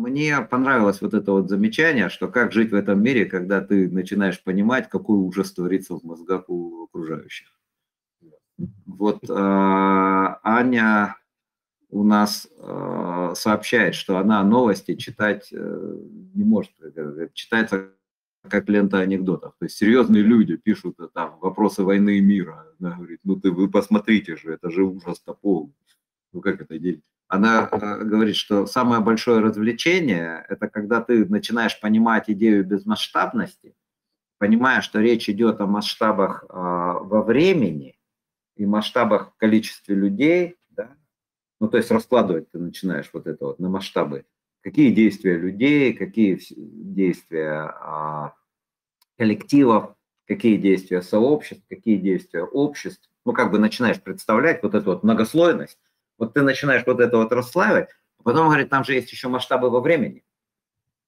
мне понравилось вот это вот замечание, что как жить в этом мире, когда ты начинаешь понимать, какой ужас творится в мозгах у окружающих. Вот э, Аня у нас э, сообщает, что она новости читать э, не может. Читается как лента анекдотов. То есть серьезные люди пишут э, там вопросы войны и мира. Она говорит, ну ты вы посмотрите же, это же ужас-то полный. Ну как это делать? Она э, говорит, что самое большое развлечение – это когда ты начинаешь понимать идею безмасштабности, понимая, что речь идет о масштабах э, во времени и масштабах в количестве людей, да? ну то есть раскладывать ты начинаешь вот это вот на масштабы какие действия людей, какие действия а, коллективов, какие действия сообществ, какие действия обществ. Ну, как бы начинаешь представлять вот эту вот многослойность. Вот ты начинаешь вот это вот расслаивать, а потом, говорит, там же есть еще масштабы во времени.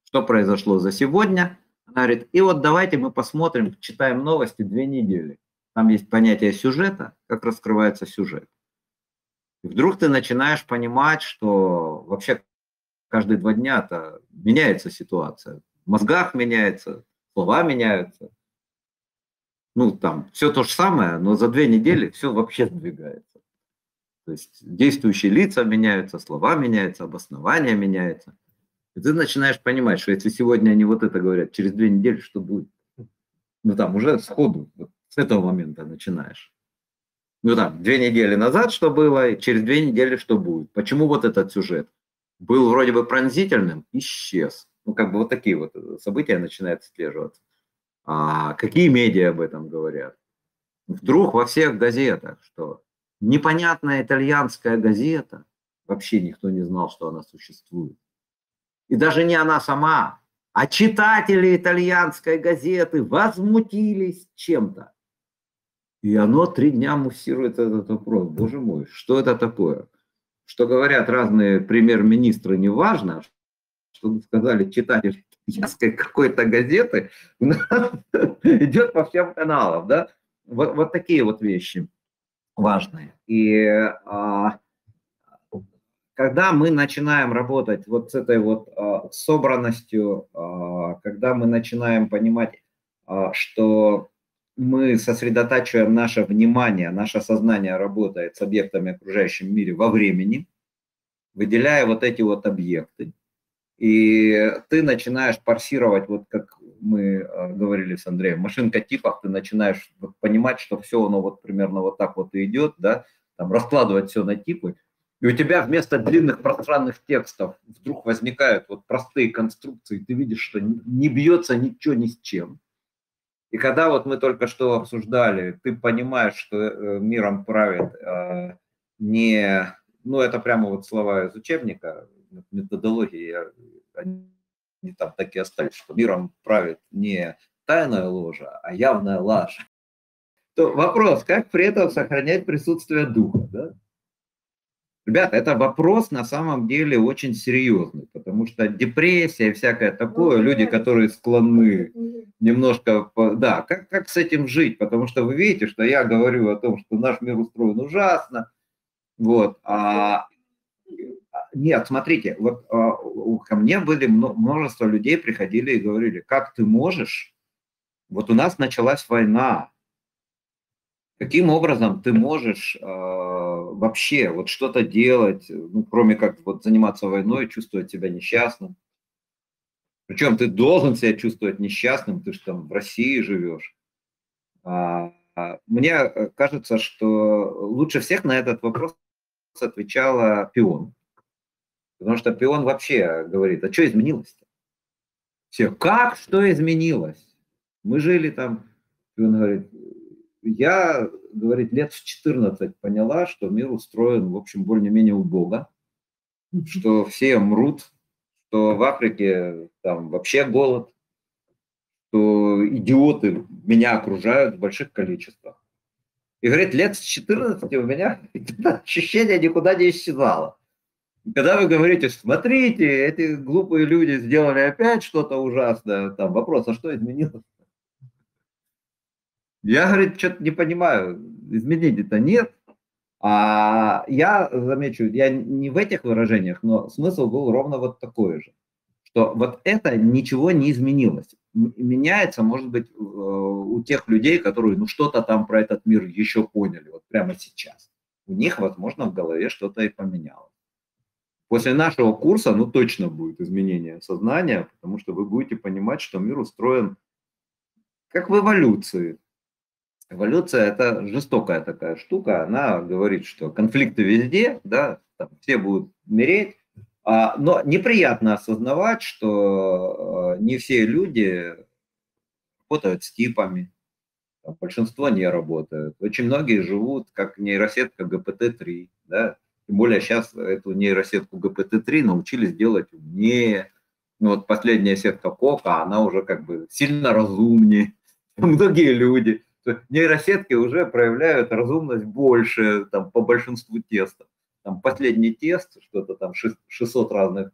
Что произошло за сегодня? Она говорит, и вот давайте мы посмотрим, читаем новости две недели. Там есть понятие сюжета, как раскрывается сюжет. И вдруг ты начинаешь понимать, что вообще каждые два дня-то меняется ситуация. В мозгах меняется, слова меняются. Ну, там все то же самое, но за две недели все вообще сдвигается. То есть действующие лица меняются, слова меняются, обоснования меняются. И ты начинаешь понимать, что если сегодня они вот это говорят, через две недели что будет? Ну, там уже сходу, вот с этого момента начинаешь. Ну, там, две недели назад что было, и через две недели что будет. Почему вот этот сюжет? был вроде бы пронзительным, исчез. Ну, как бы вот такие вот события начинают отслеживаться. А какие медиа об этом говорят? Вдруг во всех газетах, что непонятная итальянская газета, вообще никто не знал, что она существует. И даже не она сама, а читатели итальянской газеты возмутились чем-то. И оно три дня муссирует этот вопрос. Боже мой, что это такое? что говорят разные премьер-министры, неважно, что сказали читатель какой-то газеты, идет по всем каналам, да, вот, вот такие вот вещи важные. И а, когда мы начинаем работать вот с этой вот а, собранностью, а, когда мы начинаем понимать, а, что мы сосредотачиваем наше внимание, наше сознание работает с объектами окружающем мире во времени, выделяя вот эти вот объекты. И ты начинаешь парсировать, вот как мы э, говорили с Андреем, машинка типах, ты начинаешь понимать, что все оно вот примерно вот так вот и идет, да, там раскладывать все на типы, и у тебя вместо длинных пространных текстов вдруг возникают вот простые конструкции, ты видишь, что не бьется ничего ни с чем. И когда вот мы только что обсуждали, ты понимаешь, что э, миром правит э, не, ну это прямо вот слова из учебника, методологии, они там такие остались, что миром правит не тайная ложа, а явная ложь. То вопрос, как при этом сохранять присутствие духа, да? Ребята, это вопрос на самом деле очень серьезный, потому что депрессия и всякое такое, ну, люди, которые склонны немножко, да, как, как с этим жить, потому что вы видите, что я говорю о том, что наш мир устроен ужасно, вот, а нет, смотрите, вот а, ко мне были множество людей приходили и говорили, как ты можешь, вот у нас началась война, каким образом ты можешь э, вообще вот что-то делать, ну, кроме как вот заниматься войной, чувствовать себя несчастным. Причем ты должен себя чувствовать несчастным, ты же там в России живешь. А, а, мне кажется, что лучше всех на этот вопрос отвечала Пион. Потому что Пион вообще говорит, а что изменилось-то? Все, как, что изменилось? Мы жили там, Пион говорит, я, говорит, лет в 14 поняла, что мир устроен, в общем, более-менее убого, что все мрут, что в Африке там вообще голод, что идиоты меня окружают в больших количествах. И говорит, лет с 14 у меня это ощущение никуда не исчезало. Когда вы говорите, смотрите, эти глупые люди сделали опять что-то ужасное, там вопрос, а что изменилось? Я, говорит, что-то не понимаю, изменений-то нет. А я замечу, я не в этих выражениях, но смысл был ровно вот такой же. что вот это ничего не изменилось. Меняется, может быть, э, у тех людей, которые ну что-то там про этот мир еще поняли, вот прямо сейчас. У них, возможно, в голове что-то и поменялось. После нашего курса, ну, точно будет изменение сознания, потому что вы будете понимать, что мир устроен как в эволюции. Эволюция – это жестокая такая штука, она говорит, что конфликты везде, да, там все будут мереть, а, но неприятно осознавать, что э, не все люди работают с типами, большинство не работают. Очень многие живут как нейросетка ГПТ-3, да, тем более сейчас эту нейросетку ГПТ-3 научились делать умнее. Ну вот последняя сетка Кока, она уже как бы сильно разумнее, многие люди. Нейросетки уже проявляют разумность больше там, по большинству тестов там последний тест, что-то там 600 разных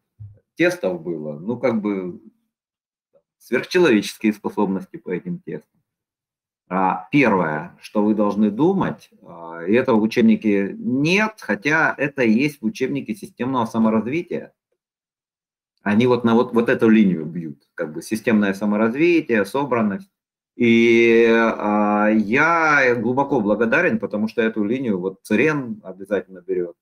тестов было, ну как бы сверхчеловеческие способности по этим тестам. А первое, что вы должны думать, а, и этого в учебнике нет, хотя это и есть в учебнике системного саморазвития. Они вот на вот, вот эту линию бьют, как бы системное саморазвитие, собранность. И а, я глубоко благодарен, потому что эту линию вот Церен обязательно берет.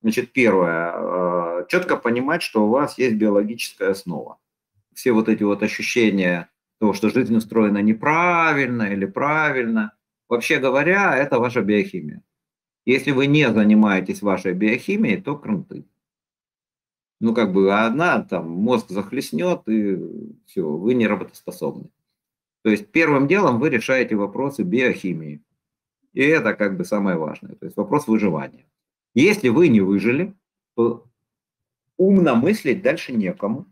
Значит, первое, э, четко понимать, что у вас есть биологическая основа. Все вот эти вот ощущения того, что жизнь устроена неправильно или правильно, вообще говоря, это ваша биохимия. Если вы не занимаетесь вашей биохимией, то кранты. Ну, как бы одна, там, мозг захлестнет, и все, вы не работоспособны. То есть первым делом вы решаете вопросы биохимии. И это как бы самое важное. То есть вопрос выживания. Если вы не выжили, то умно мыслить дальше некому,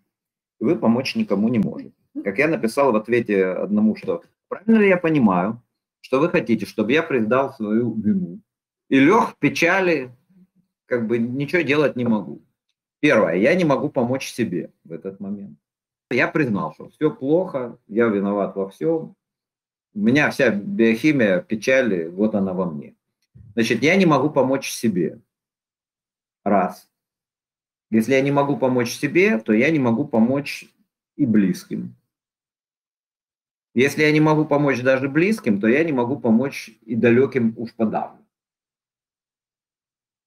вы помочь никому не можете. Как я написал в ответе одному, что правильно ли я понимаю, что вы хотите, чтобы я признал свою вину и лег в печали, как бы ничего делать не могу. Первое, я не могу помочь себе в этот момент. Я признал, что все плохо, я виноват во всем, у меня вся биохимия печали, вот она во мне. Значит, я не могу помочь себе. Раз. Если я не могу помочь себе, то я не могу помочь и близким. Если я не могу помочь даже близким, то я не могу помочь и далеким уж подавно.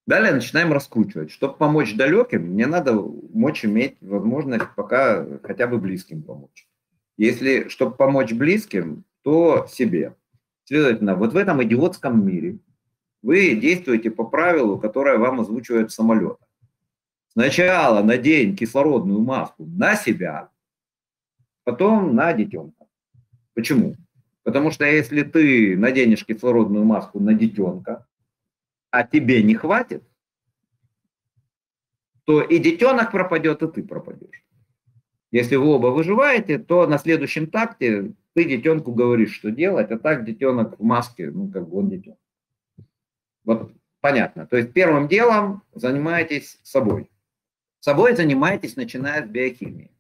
Далее начинаем раскручивать. Чтобы помочь далеким, мне надо мочь иметь возможность пока хотя бы близким помочь. Если, чтобы помочь близким, то себе. Следовательно, вот в этом идиотском мире вы действуете по правилу, которое вам озвучивает самолет. Сначала надень кислородную маску на себя, потом на детенка. Почему? Потому что если ты наденешь кислородную маску на детенка, а тебе не хватит, то и детенок пропадет, и ты пропадешь. Если вы оба выживаете, то на следующем такте ты детенку говоришь, что делать, а так детенок в маске, ну как бы он детенок. Вот понятно. То есть первым делом занимаетесь собой. Собой занимаетесь, начиная с биохимии.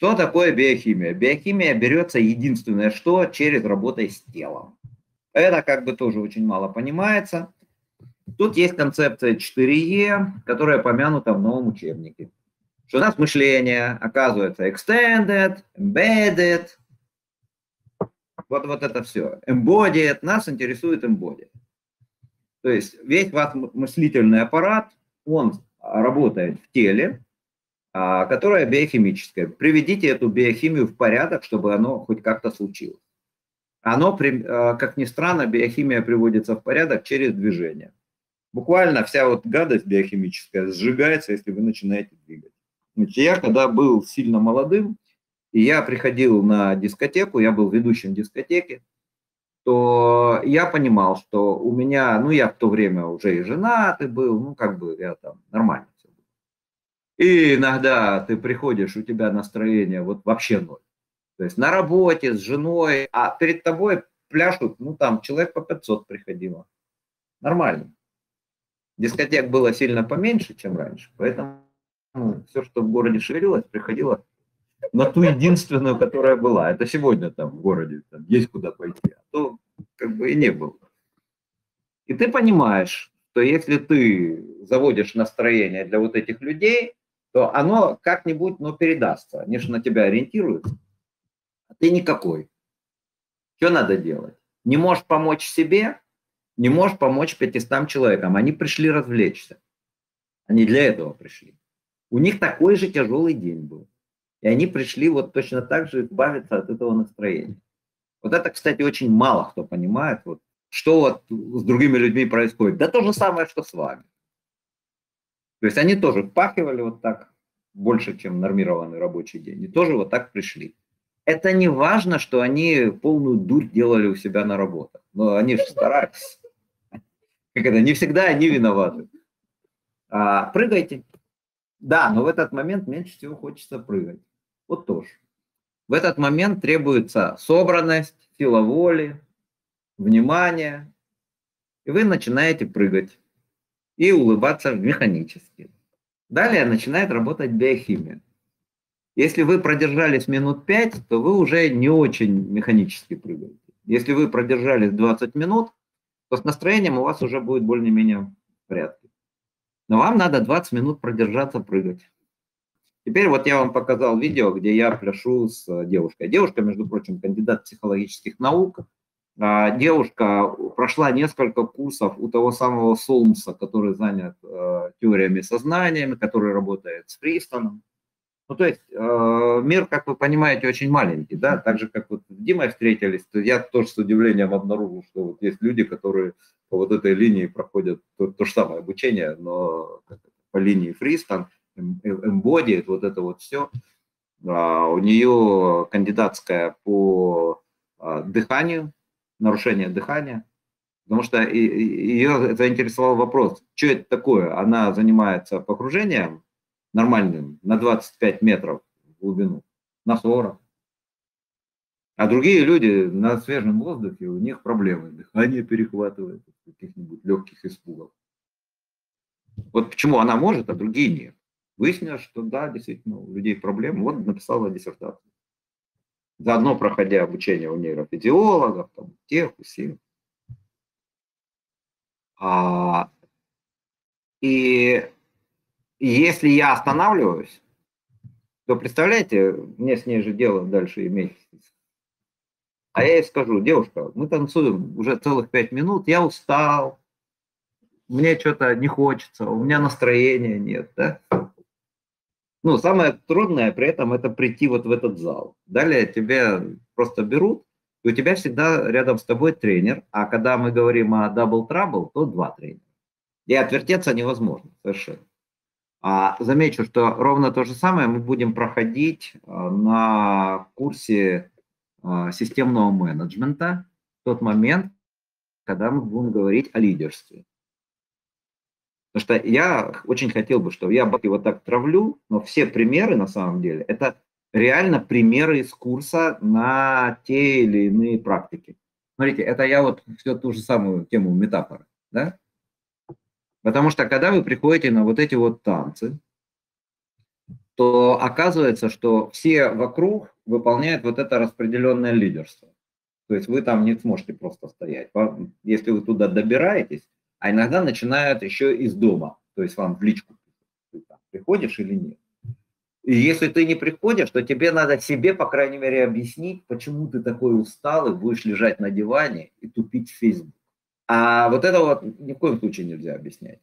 Что такое биохимия? Биохимия берется единственное что через работой с телом. Это как бы тоже очень мало понимается. Тут есть концепция 4Е, которая помянута в новом учебнике. Что у нас мышление оказывается extended, embedded, вот, вот это все. Embodied, нас интересует embodied. То есть весь ваш мыслительный аппарат, он работает в теле, а, которое биохимическое. Приведите эту биохимию в порядок, чтобы оно хоть как-то случилось. Оно, а, как ни странно, биохимия приводится в порядок через движение. Буквально вся вот гадость биохимическая сжигается, если вы начинаете двигать. Я когда был сильно молодым, и я приходил на дискотеку, я был ведущим дискотеки, то я понимал, что у меня, ну, я в то время уже и женатый был, ну, как бы я там нормально. И иногда ты приходишь, у тебя настроение вот вообще ноль. То есть на работе с женой, а перед тобой пляшут, ну, там человек по 500 приходило. Нормально. Дискотек было сильно поменьше, чем раньше, поэтому ну, все, что в городе шевелилось, приходило на ту единственную, которая была. Это сегодня там в городе там, есть куда пойти, а то как бы и не было. И ты понимаешь, что если ты заводишь настроение для вот этих людей, то оно как-нибудь, но передастся. Они же на тебя ориентируются. А ты никакой. Что надо делать? Не можешь помочь себе, не можешь помочь 500 человекам. Они пришли развлечься. Они для этого пришли. У них такой же тяжелый день был. И они пришли вот точно так же избавиться от этого настроения. Вот это, кстати, очень мало кто понимает, вот, что вот с другими людьми происходит. Да то же самое, что с вами. То есть они тоже впахивали вот так больше, чем нормированный рабочий день. И тоже вот так пришли. Это не важно, что они полную дурь делали у себя на работах. Но они же старались. Как это, не всегда они виноваты. А, прыгайте. Да, но в этот момент меньше всего хочется прыгать. Вот тоже. В этот момент требуется собранность, сила воли, внимание. И вы начинаете прыгать и улыбаться механически. Далее начинает работать биохимия. Если вы продержались минут 5, то вы уже не очень механически прыгаете. Если вы продержались 20 минут, то с настроением у вас уже будет более-менее в порядке. Но вам надо 20 минут продержаться прыгать. Теперь вот я вам показал видео, где я пляшу с девушкой. Девушка, между прочим, кандидат психологических наук. А, девушка прошла несколько курсов у того самого Солнца, который занят э, теориями сознания, который работает с Фристоном. Ну, то есть э, мир, как вы понимаете, очень маленький, да, так же, как вот с Димой встретились, то я тоже с удивлением обнаружил, что вот есть люди, которые по вот этой линии проходят то, то же самое обучение, но по линии Фристон, Embodied, вот это вот все. А, у нее кандидатская по а, дыханию, нарушение дыхания, потому что ее заинтересовал вопрос, что это такое? Она занимается погружением нормальным на 25 метров в глубину, на 40. А другие люди на свежем воздухе, у них проблемы. Дыхание перехватывает каких-нибудь легких испугов. Вот почему она может, а другие нет. Выяснилось, что да, действительно, у людей проблемы. Вот написала диссертацию. Заодно проходя обучение у нейрофизиологов, там, тех, у всех. А, и если я останавливаюсь, то представляете, мне с ней же дело дальше иметь. А я ей скажу, девушка, мы танцуем уже целых пять минут, я устал, мне что-то не хочется, у меня настроения нет, да? Ну, самое трудное при этом это прийти вот в этот зал. Далее тебя просто берут, и у тебя всегда рядом с тобой тренер, а когда мы говорим о double trouble, то два тренера. И отвертеться невозможно совершенно. А замечу, что ровно то же самое мы будем проходить а, на курсе а, системного менеджмента в тот момент, когда мы будем говорить о лидерстве. Потому что я очень хотел бы, чтобы я его так травлю, но все примеры на самом деле это реально примеры из курса на те или иные практики. Смотрите, это я вот все ту же самую тему метафоры, да? Потому что когда вы приходите на вот эти вот танцы, то оказывается, что все вокруг выполняют вот это распределенное лидерство. То есть вы там не сможете просто стоять. Если вы туда добираетесь, а иногда начинают еще из дома, то есть вам в личку ты там приходишь или нет. И если ты не приходишь, то тебе надо себе, по крайней мере, объяснить, почему ты такой усталый, будешь лежать на диване и тупить в Facebook. А вот это вот ни в коем случае нельзя объяснять.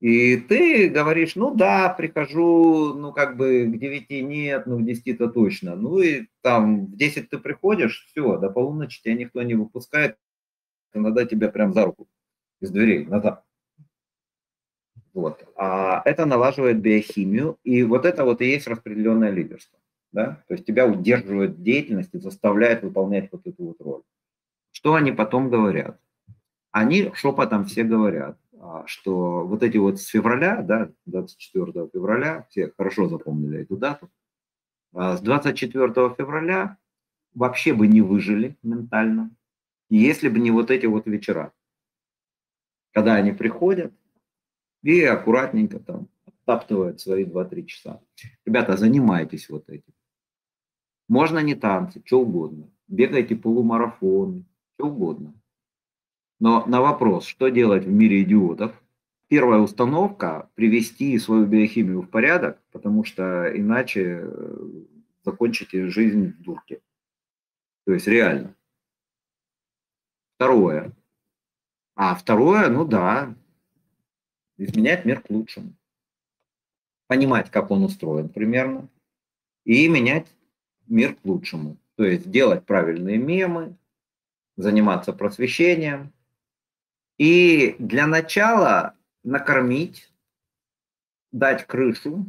И ты говоришь, ну да, прихожу, ну как бы к 9 нет, ну в 10-то точно. Ну и там в 10 ты приходишь, все, до полуночи тебя никто не выпускает, иногда тебя прям за руку из дверей назад. Вот. А это налаживает биохимию, и вот это вот и есть распределенное лидерство. Да? То есть тебя удерживает деятельность и заставляет выполнять вот эту вот роль. Что они потом говорят? они шепотом все говорят, а, что вот эти вот с февраля, да, 24 февраля, все хорошо запомнили эту дату, а с 24 февраля вообще бы не выжили ментально, если бы не вот эти вот вечера, когда они приходят и аккуратненько там оттаптывают свои 2-3 часа. Ребята, занимайтесь вот этим. Можно не танцы, что угодно. Бегайте полумарафоны, что угодно. Но на вопрос, что делать в мире идиотов, первая установка – привести свою биохимию в порядок, потому что иначе э, закончите жизнь в дурке. То есть реально. Второе. А второе, ну да, изменять мир к лучшему. Понимать, как он устроен примерно, и менять мир к лучшему. То есть делать правильные мемы, заниматься просвещением. И для начала накормить, дать крышу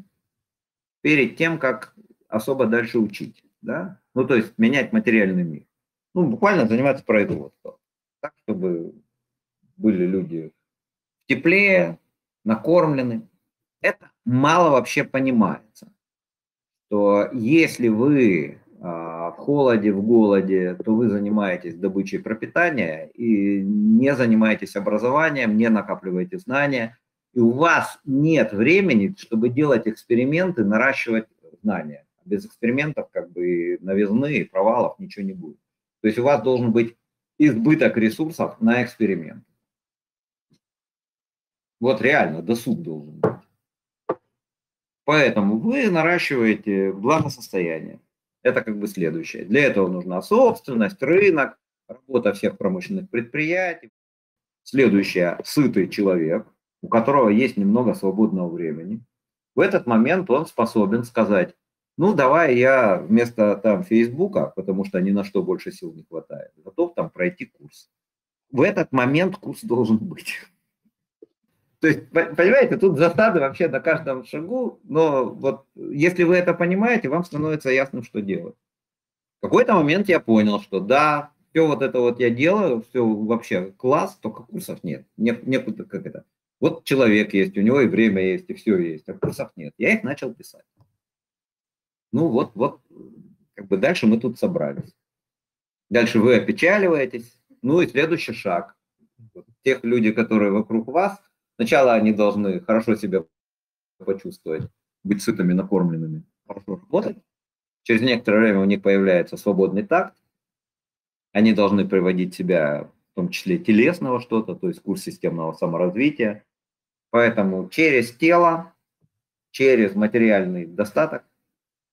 перед тем, как особо дальше учить. Да? Ну, то есть менять материальный мир. Ну, буквально заниматься производством. Так, чтобы были люди в тепле, накормлены. Это мало вообще понимается. Что если вы а, в холоде, в голоде, то вы занимаетесь добычей пропитания и не занимаетесь образованием, не накапливаете знания, и у вас нет времени, чтобы делать эксперименты, наращивать знания. Без экспериментов как бы новизны, провалов ничего не будет. То есть у вас должен быть избыток ресурсов на эксперимент. Вот реально досуг должен быть. Поэтому вы наращиваете благосостояние. Это как бы следующее. Для этого нужна собственность, рынок, работа всех промышленных предприятий. Следующее – сытый человек, у которого есть немного свободного времени. В этот момент он способен сказать, ну, давай я вместо там Фейсбука, потому что ни на что больше сил не хватает, готов там пройти курс. В этот момент курс должен быть. То есть, понимаете, тут засады вообще на каждом шагу, но вот если вы это понимаете, вам становится ясно, что делать. В какой-то момент я понял, что да, все вот это вот я делаю, все вообще класс, только курсов нет. Нет, некуда как это. Вот человек есть, у него и время есть, и все есть, а курсов нет. Я их начал писать. Ну вот, вот, как бы дальше мы тут собрались. Дальше вы опечаливаетесь. Ну и следующий шаг. Тех людей, которые вокруг вас, Сначала они должны хорошо себя почувствовать, быть сытыми, накормленными, хорошо работать. Через некоторое время у них появляется свободный такт. Они должны приводить себя, в том числе телесного что-то, то есть курс системного саморазвития. Поэтому через тело, через материальный достаток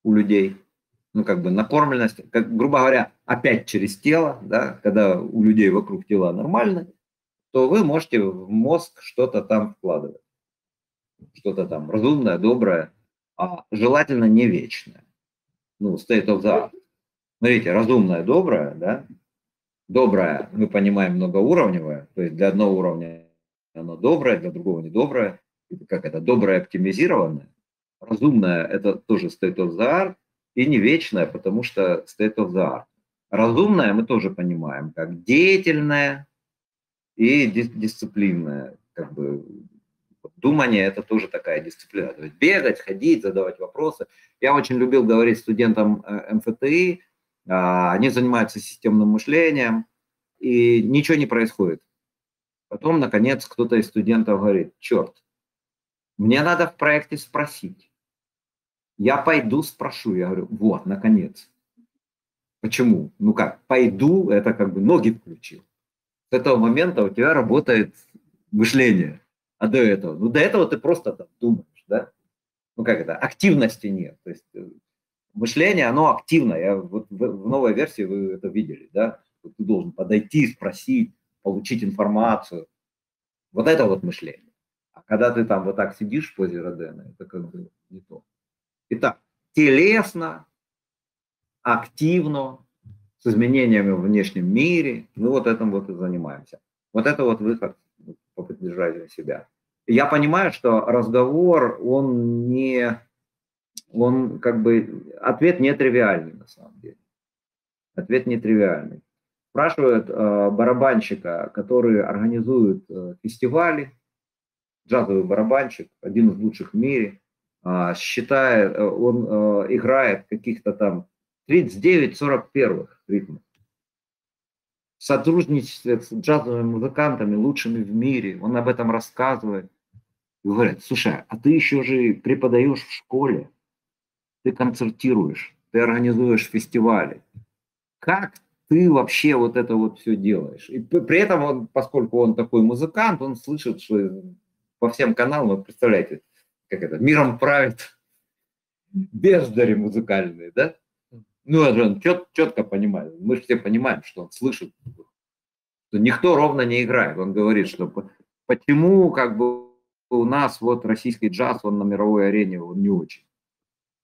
у людей, ну как бы накормленность, как, грубо говоря, опять через тело, да, когда у людей вокруг тела нормально, то вы можете в мозг что-то там вкладывать. Что-то там разумное, доброе, а желательно не вечное. Ну, state of the art. Смотрите, разумное, доброе, да? Доброе, мы понимаем, многоуровневое, то есть для одного уровня оно доброе, для другого недоброе. Как это? Доброе оптимизированное. Разумное – это тоже state of the art, и не вечное, потому что state of the art. Разумное мы тоже понимаем, как деятельное, и дисциплинная, как бы думание это тоже такая дисциплина. То есть бегать, ходить, задавать вопросы. Я очень любил говорить студентам э, МФТИ, а, они занимаются системным мышлением, и ничего не происходит. Потом, наконец, кто-то из студентов говорит, черт, мне надо в проекте спросить. Я пойду спрошу. Я говорю, вот, наконец. Почему? Ну как, пойду, это как бы ноги включил этого момента у тебя работает мышление. А до этого? Ну, до этого ты просто там думаешь, да? Ну, как это? Активности нет. То есть э, мышление, оно активно. Я, вот в, в новой версии вы это видели, да? Ты должен подойти, спросить, получить информацию. Вот это вот мышление. А когда ты там вот так сидишь в позе Родена, это как бы не то. Итак, телесно, активно, с изменениями в внешнем мире. Мы вот этим вот и занимаемся. Вот это вот выход по поддержанию себя. Я понимаю, что разговор, он не, он как бы, ответ не тривиальный на самом деле. Ответ не тривиальный. Спрашивают э, барабанщика, который организует э, фестивали, джазовый барабанщик, один из лучших в мире, э, считает, он э, играет каких-то там 39-41 ритмов. В сотрудничестве с джазовыми музыкантами, лучшими в мире, он об этом рассказывает. И говорят, слушай, а ты еще же преподаешь в школе, ты концертируешь, ты организуешь фестивали. Как ты вообще вот это вот все делаешь? И при этом он, поскольку он такой музыкант, он слышит, что по всем каналам, вы представляете, как это, миром правит бездари музыкальные, да? Ну, это он чет, четко понимает. Мы же все понимаем, что он слышит, что никто ровно не играет. Он говорит, что почему как бы у нас вот российский джаз, он на мировой арене, он не очень.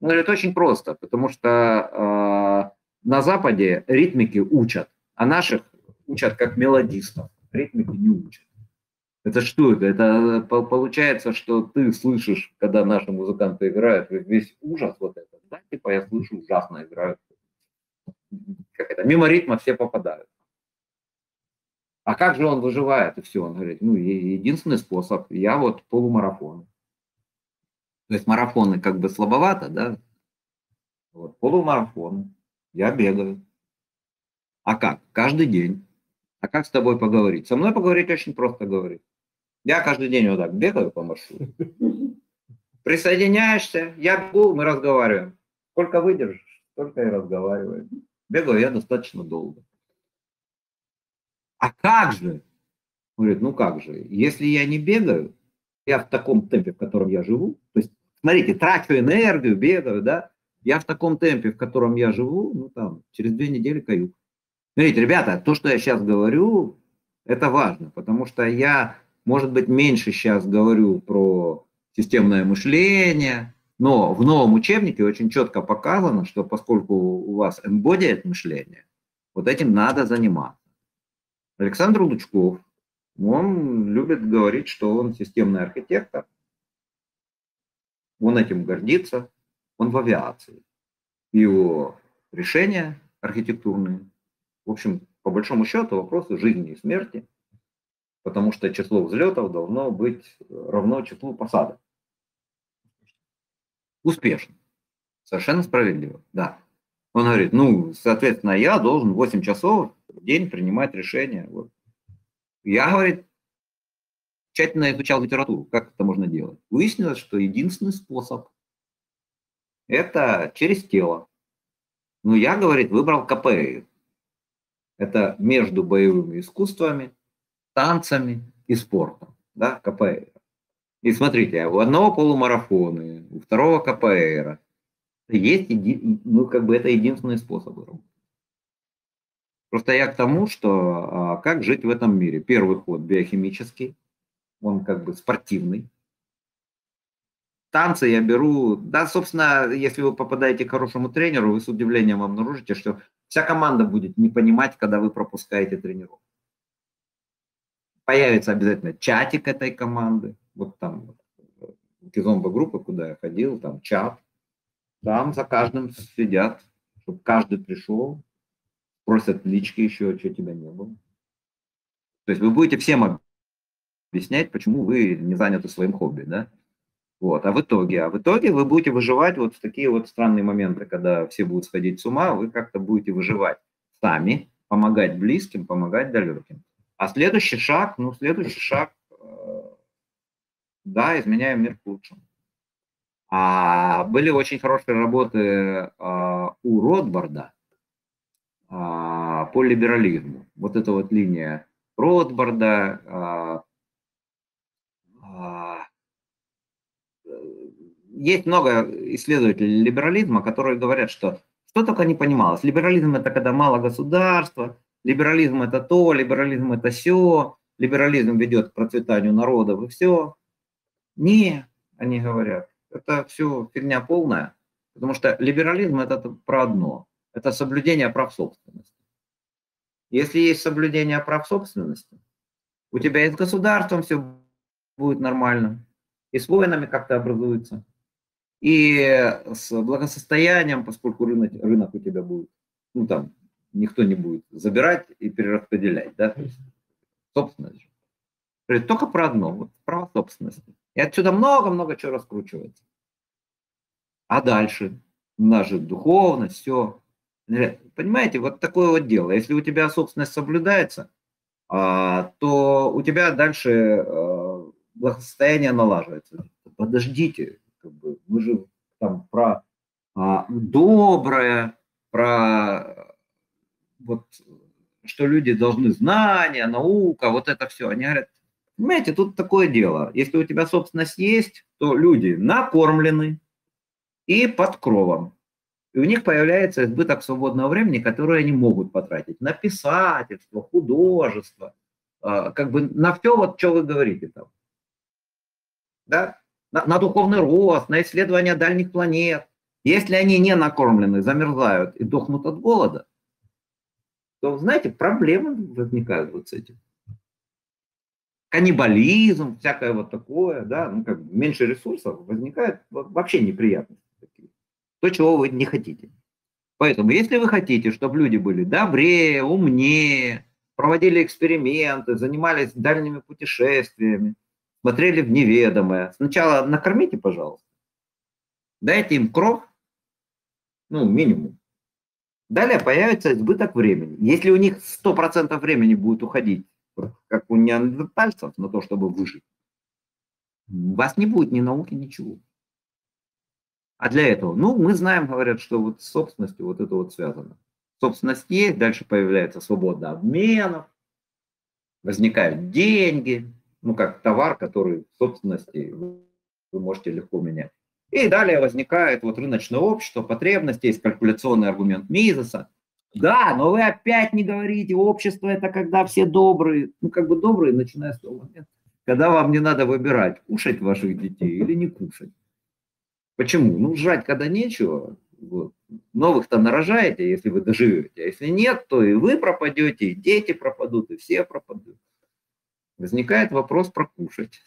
Он говорит, очень просто, потому что э, на Западе ритмики учат, а наших учат как мелодистов, ритмики не учат. Это что это? Это получается, что ты слышишь, когда наши музыканты играют, весь ужас вот этот. Да, типа я слышу, ужасно играют. Как это? Мимо ритма все попадают. А как же он выживает? И все, он говорит, ну, единственный способ, я вот полумарафон. То есть марафоны как бы слабовато, да? Вот, полумарафон, я бегаю. А как? Каждый день. А как с тобой поговорить? Со мной поговорить очень просто говорить. Я каждый день вот так бегаю по маршруту. Присоединяешься, я бегу, мы разговариваем. Сколько выдержишь, столько и разговариваем. Бегаю я достаточно долго. А как же? Он говорит, ну как же, если я не бегаю, я в таком темпе, в котором я живу, то есть, смотрите, трачу энергию, бегаю, да, я в таком темпе, в котором я живу, ну там, через две недели каюк. Смотрите, ребята, то, что я сейчас говорю, это важно, потому что я, может быть, меньше сейчас говорю про системное мышление, но в новом учебнике очень четко показано, что поскольку у вас embodied мышление, вот этим надо заниматься. Александр Лучков, он любит говорить, что он системный архитектор, он этим гордится, он в авиации. Его решения архитектурные в общем, по большому счету, вопросы жизни и смерти, потому что число взлетов должно быть равно числу посадок. Успешно. Совершенно справедливо, да. Он говорит, ну, соответственно, я должен 8 часов в день принимать решения. Вот. Я, говорит, тщательно изучал литературу, как это можно делать. Выяснилось, что единственный способ – это через тело. Ну, я, говорит, выбрал КПИ, это между боевыми искусствами, танцами и спортом, да, КПР. И смотрите, у одного полумарафона, у второго КПР есть, ну, как бы это единственный способ. Просто я к тому, что а, как жить в этом мире. Первый ход биохимический, он как бы спортивный. Танцы я беру, да, собственно, если вы попадаете к хорошему тренеру, вы с удивлением обнаружите, что Вся команда будет не понимать, когда вы пропускаете тренировку. Появится обязательно чатик этой команды. Вот там кизомба группы, куда я ходил, там чат. Там за каждым сидят, чтобы каждый пришел, просят лички еще, что тебя не было. То есть вы будете всем объяснять, почему вы не заняты своим хобби, да? Вот, а в итоге, а в итоге вы будете выживать вот в такие вот странные моменты, когда все будут сходить с ума, вы как-то будете выживать сами, помогать близким, помогать далеким. А следующий шаг, ну, следующий шаг, э, да, изменяем мир к лучшему. А были очень хорошие работы э, у Ротбарда э, по либерализму. Вот эта вот линия Ротбарда, есть много исследователей либерализма, которые говорят, что что только не понималось. Либерализм это когда мало государства, либерализм это то, либерализм это все, либерализм ведет к процветанию народов и все. Не, они говорят, это все фигня полная, потому что либерализм это про одно, это соблюдение прав собственности. Если есть соблюдение прав собственности, у тебя и с государством все будет нормально, и с воинами как-то образуется, и с благосостоянием, поскольку рынок, рынок у тебя будет, ну там, никто не будет забирать и перераспределять, да, то есть собственность. Только про одно, вот право собственности. И отсюда много-много чего раскручивается. А дальше? Же духовность, все. Понимаете, вот такое вот дело. Если у тебя собственность соблюдается, а, то у тебя дальше а, благосостояние налаживается. Подождите, как бы, мы же там про а, доброе, про вот, что люди должны знания, наука, вот это все. Они говорят, Понимаете, тут такое дело. Если у тебя собственность есть, то люди накормлены и под кровом. И у них появляется избыток свободного времени, которое они могут потратить на писательство, художество, а, как бы на все, вот что вы говорите там. Да? На, на духовный рост, на исследование дальних планет. Если они не накормлены, замерзают и дохнут от голода, то, знаете, проблемы возникают вот с этим. Каннибализм, всякое вот такое, да, ну как меньше ресурсов, возникает вообще неприятности такие. То, чего вы не хотите. Поэтому, если вы хотите, чтобы люди были добрее, умнее, проводили эксперименты, занимались дальними путешествиями, смотрели в неведомое, сначала накормите, пожалуйста, дайте им кров, ну, минимум, Далее появится избыток времени. Если у них 100% времени будет уходить, как у неандертальцев, на то, чтобы выжить, у вас не будет ни науки, ничего. А для этого, ну, мы знаем, говорят, что вот с собственностью вот это вот связано. Собственность есть, дальше появляется свобода обменов, возникают деньги, ну, как товар, который в собственности вы можете легко менять. И далее возникает вот рыночное общество, потребности, есть калькуляционный аргумент Мизеса. Да, но вы опять не говорите, общество это когда все добрые, ну как бы добрые, начиная с того момента, когда вам не надо выбирать, кушать ваших детей или не кушать. Почему? Ну, жрать когда нечего, вот. новых-то нарожаете, если вы доживете, а если нет, то и вы пропадете, и дети пропадут, и все пропадут. Возникает вопрос про кушать.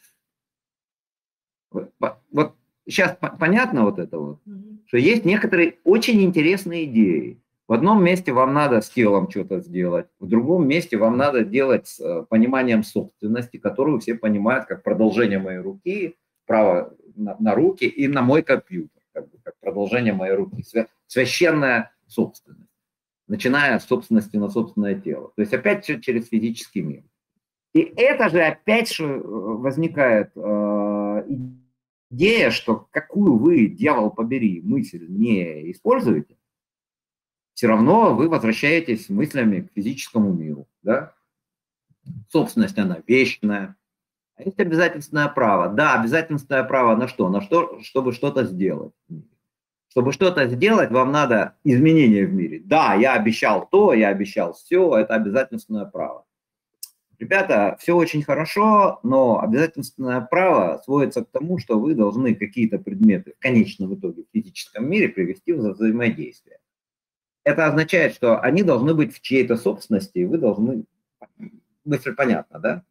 Вот, вот сейчас понятно вот это вот, что есть некоторые очень интересные идеи. В одном месте вам надо с телом что-то сделать, в другом месте вам надо делать с э, пониманием собственности, которую все понимают как продолжение моей руки, право на, на руки и на мой компьютер, как, бы, как продолжение моей руки. Священная собственность, начиная с собственности на собственное тело. То есть опять все через физический мир. И это же опять же возникает э, идея, что какую вы, дьявол побери, мысль не используете, все равно вы возвращаетесь мыслями к физическому миру. Да? Собственность, она вечная. А есть обязательственное право. Да, обязательственное право на что? На что, чтобы что-то сделать. Чтобы что-то сделать, вам надо изменения в мире. Да, я обещал то, я обещал все, это обязательственное право. Ребята, все очень хорошо, но обязательственное право сводится к тому, что вы должны какие-то предметы в конечном итоге в физическом мире привести в взаимодействие. Это означает, что они должны быть в чьей-то собственности, и вы должны... Мысль понятна, да?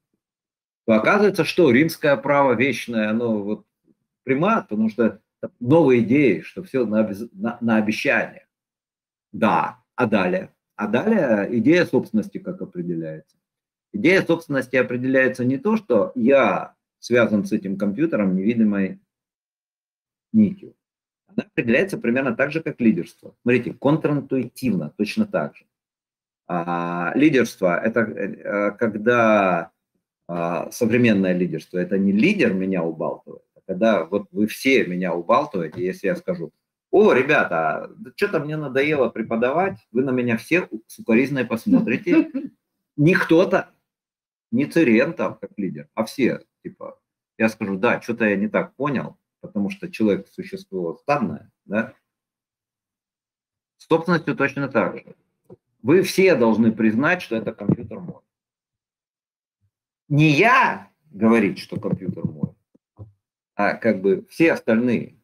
То оказывается, что римское право вечное, оно вот примат, потому что новые идеи, что все на, на, на обещание. Да, а далее? А далее идея собственности как определяется. Идея собственности определяется не то, что я связан с этим компьютером невидимой нитью. Она определяется примерно так же, как лидерство. Смотрите, контринтуитивно, точно так же. А, лидерство – это э, когда а, современное лидерство – это не лидер меня убалтывает, а когда вот вы все меня убалтываете, если я скажу, о, ребята, что-то мне надоело преподавать, вы на меня все сукоризной посмотрите, не кто-то, не Цирен там как лидер, а все, типа, я скажу, да, что-то я не так понял, потому что человек существо странное, да, с собственностью точно так же. Вы все должны признать, что это компьютер мой. Не я говорить, что компьютер мой, а как бы все остальные.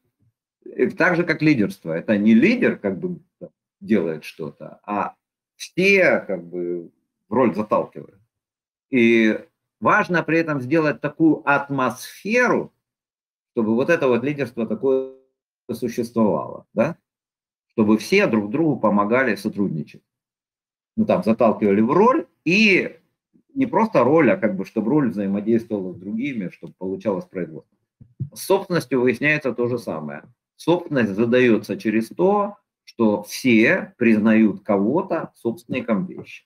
И так же, как лидерство. Это не лидер как бы делает что-то, а все как бы роль заталкивают. И важно при этом сделать такую атмосферу, чтобы вот это вот лидерство такое существовало, да? чтобы все друг другу помогали сотрудничать. Ну, там, заталкивали в роль, и не просто роль, а как бы, чтобы роль взаимодействовала с другими, чтобы получалось производство. С собственностью выясняется то же самое. Собственность задается через то, что все признают кого-то собственником вещи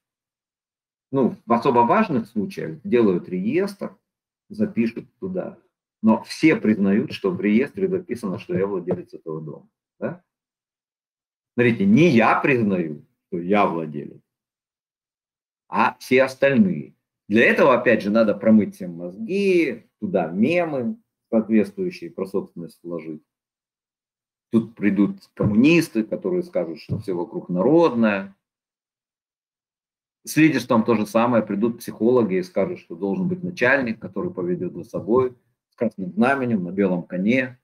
ну, в особо важных случаях делают реестр, запишут туда. Но все признают, что в реестре записано, что я владелец этого дома. Да? Смотрите, не я признаю, что я владелец, а все остальные. Для этого, опять же, надо промыть всем мозги, туда мемы соответствующие про собственность вложить. Тут придут коммунисты, которые скажут, что все вокруг народное. С лидерством то же самое. Придут психологи и скажут, что должен быть начальник, который поведет за собой красным знаменем на белом коне.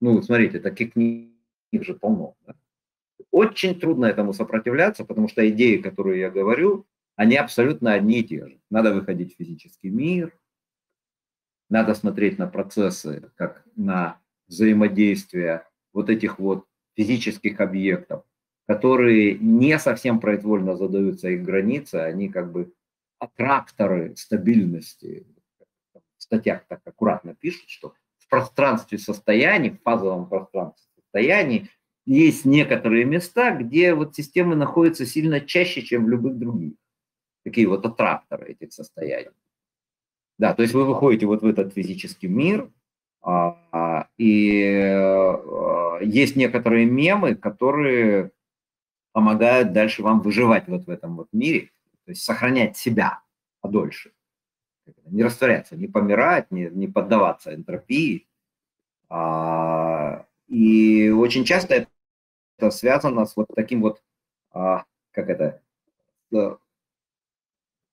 Ну, смотрите, таких книг же полно. Да? Очень трудно этому сопротивляться, потому что идеи, которые я говорю, они абсолютно одни и те же. Надо выходить в физический мир, надо смотреть на процессы, как на взаимодействие вот этих вот физических объектов, которые не совсем произвольно задаются их границы, они как бы аттракторы стабильности. Статьях так аккуратно пишут, что в пространстве состояний, в фазовом пространстве состояний есть некоторые места, где вот системы находятся сильно чаще, чем в любых других. Такие вот аттракторы этих состояний. Да, то есть вы выходите вот в этот физический мир, а, а, и а, есть некоторые мемы, которые помогают дальше вам выживать вот в этом вот мире, то есть сохранять себя подольше, не растворяться, не помирать, не, не поддаваться энтропии. И очень часто это связано с вот таким вот, как это,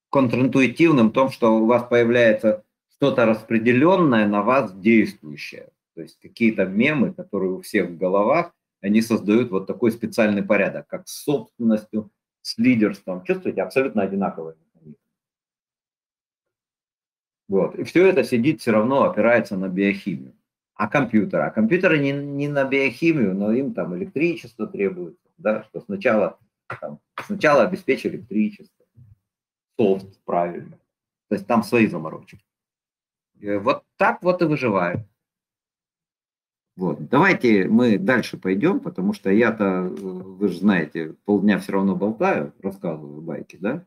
контринтуитивным в том, что у вас появляется что-то распределенное на вас действующее. То есть какие-то мемы, которые у всех в головах, они создают вот такой специальный порядок, как с собственностью, с лидерством. Чувствуете, абсолютно одинаковые. Вот. И все это сидит, все равно опирается на биохимию. А компьютеры? А компьютеры не, не на биохимию, но им там электричество требуется. Да? Что сначала, там, сначала обеспечь электричество, софт правильно. То есть там свои заморочки. Э, вот так вот и выживают. Вот. Давайте мы дальше пойдем, потому что я-то, э, вы же знаете, полдня все равно болтаю, рассказываю байки, да?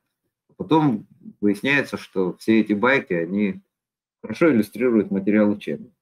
Потом выясняется, что все эти байки, они хорошо иллюстрируют материал учебника.